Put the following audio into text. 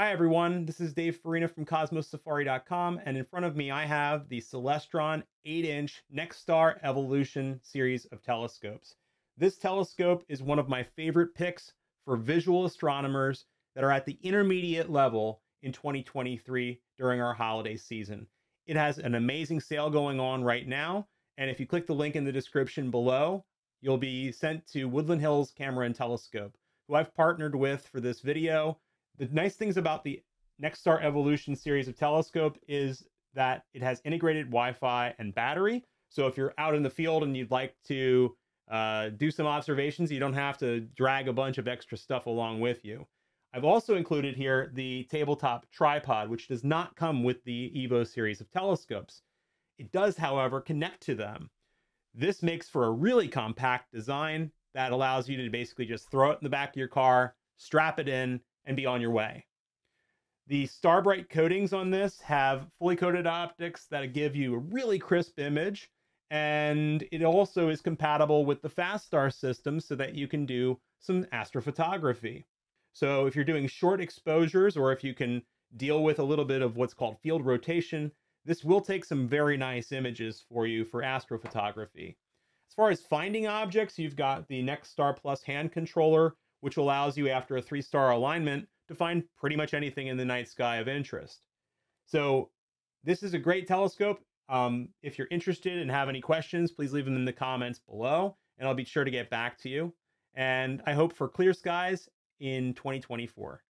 Hi everyone, this is Dave Farina from CosmosSafari.com, and in front of me I have the Celestron 8-inch NexStar Evolution series of telescopes. This telescope is one of my favorite picks for visual astronomers that are at the intermediate level in 2023 during our holiday season. It has an amazing sale going on right now, and if you click the link in the description below, you'll be sent to Woodland Hills Camera and Telescope, who I've partnered with for this video the nice things about the NexStar Evolution series of telescope is that it has integrated Wi-Fi and battery. So if you're out in the field and you'd like to uh, do some observations, you don't have to drag a bunch of extra stuff along with you. I've also included here the tabletop tripod, which does not come with the EVO series of telescopes. It does, however, connect to them. This makes for a really compact design that allows you to basically just throw it in the back of your car, strap it in, and be on your way. The Starbright coatings on this have fully coated optics that give you a really crisp image, and it also is compatible with the Fastar system so that you can do some astrophotography. So if you're doing short exposures or if you can deal with a little bit of what's called field rotation, this will take some very nice images for you for astrophotography. As far as finding objects, you've got the NexStar Plus hand controller, which allows you after a three star alignment to find pretty much anything in the night sky of interest. So this is a great telescope. Um, if you're interested and have any questions, please leave them in the comments below, and I'll be sure to get back to you. And I hope for clear skies in 2024.